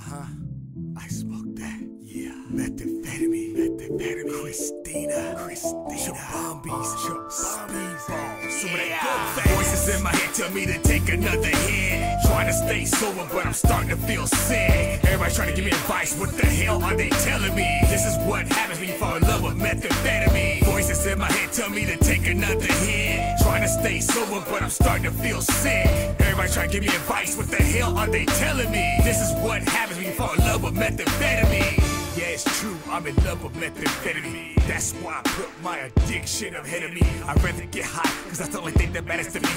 huh. I smoked that. Yeah. Methamphetamine. Methamphetamine. Christina. Christina. Shabambies. Speedballs. Some of that good Voices in my head tell me to take another hit. Trying to stay sober, but I'm starting to feel sick. Everybody's trying to give me advice. What the hell are they telling me? This is what happens when you fall in love with methamphetamine. Voices in my head tell me to take another hit. Trying to stay sober, but I'm starting to feel sick. Everybody trying to give me advice. What the hell are they telling me? This is what happens when you fall in love with methamphetamine. It's true, I'm in love with methamphetamine. That's why I put my addiction ahead of me. I'd rather get high, cause that's the only thing that matters to me.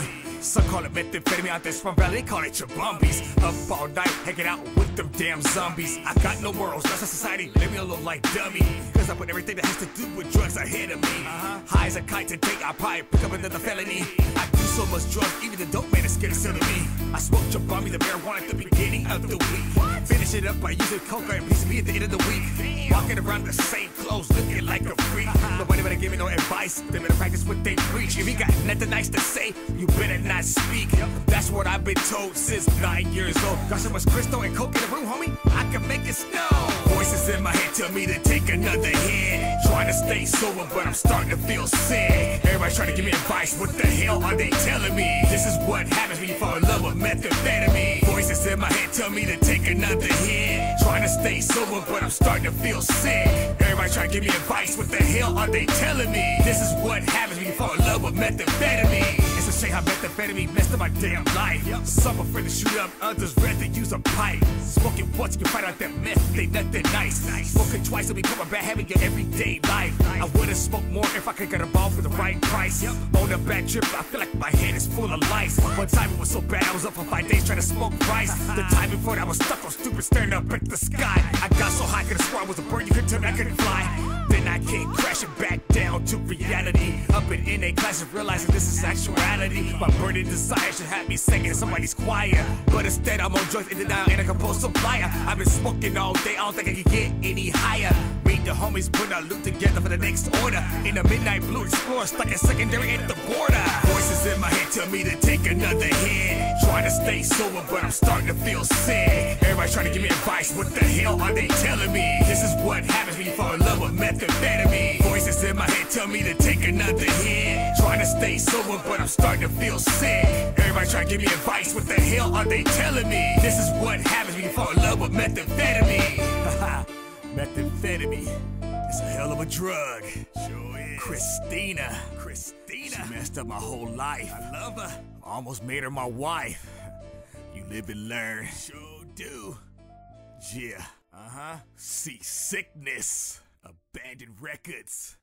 Some call it methamphetamine out there, Sprung Valley, they call it your bumbies. Up all night, hanging out with them damn zombies. I got no morals, that's a society, leave me alone like dummy. Cause I put everything that has to do with drugs ahead of me. Uh-huh. High as a kite today, I probably pick up another felony. I do so much drugs, even the dope man is scared to sell to me. I smoked Jabami, the marijuana at the beginning of the week. Finish it up by using coca and PCP at the end of the week. Walking around the same clothes, looking like a freak. Nobody better give me no advice. They better practice what they preach. If you got nothing nice to say, you better not speak. That's what I've been told since nine years old. Got so much crystal and coke in the room, homie. I can make it snow. Voices in my head tell me to take another hit. Trying to stay sober, but I'm starting to feel sick. Everybody's trying to give me advice. What the hell are they telling me? This is what happens when you fall in love with methamphetamine. In my head tell me to take another hit. Trying to stay sober, but I'm starting to feel sick. Everybody trying to give me advice. What the hell are they telling me? This is what happens when you fall in love with methamphetamine. It's a shame how methamphetamine messed up my damn life. Some afraid to shoot up, others rather use a pipe. Smoking once, you can find out that meth ain't nothing nice. Smoking twice, it'll become a bad habit in your everyday life. I would've smoked more if I could get a ball for the right price. On a bad trip, I feel like my head is full of lice. One time it was so bad, I was up for five days trying to smoke rice. The time before that, I was stuck on stupid, staring up at the sky. I got so high, could've sworn I was a bird, you could tell me I couldn't fly. Then I came crashing back to reality. Up and in NA class and realizing this is actuality. My burning desire should have me singing somebody's choir. But instead, I'm on drugs in denial and a compulsive liar. I've been smoking all day, I don't think I can get any higher. Meet the homies, put our loot together for the next order. In the midnight blue explorer, stuck in secondary at the border. Voices in my head tell me to take another hit. Trying to stay sober, but I'm starting to feel sick. Everybody's trying to give me advice. What the hell are they telling me? This is what happens when you fall in love with methamphetamine. Voices in my head tell me to take another hit. Trying to stay sober, but I'm starting to feel sick. Everybody trying to give me advice. What the hell are they telling me? This is what happens when you fall in love with methamphetamine. Methamphetamine. It's a hell of a drug. Sure is. Christina. Christina. She messed up my whole life. I love her. Almost made her my wife. You live and learn. Sure do. Yeah. Uh huh. C-Siccness. Abandoned records.